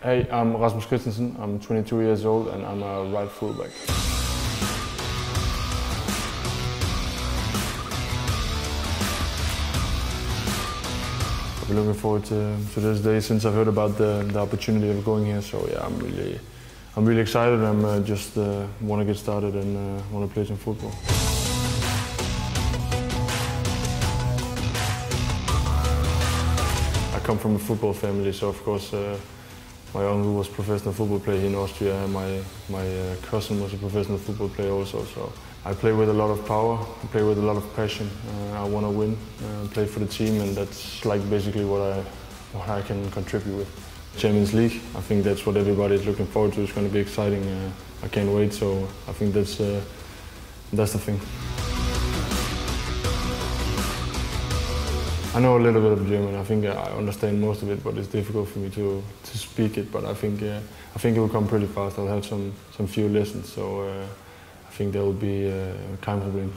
Hey, I'm Rasmus Kristensen. I'm 22 years old and I'm a right fullback. I've been looking forward to, to this day since I've heard about the, the opportunity of going here. So yeah, I'm really, I'm really excited. I'm uh, just uh, want to get started and uh, want to play some football. I come from a football family, so of course uh, my uncle was a professional football player in Austria. My my uh, cousin was a professional football player also. So I play with a lot of power. I play with a lot of passion. Uh, I want to win, uh, play for the team, and that's like basically what I what I can contribute with. Champions League. I think that's what everybody is looking forward to. It's going to be exciting. Uh, I can't wait. So I think that's uh, that's the thing. I know a little bit of German. I think I understand most of it, but it's difficult for me to, to speak it. But I think uh, I think it will come pretty fast. I'll have some some few lessons, so uh, I think there will be uh, time problem.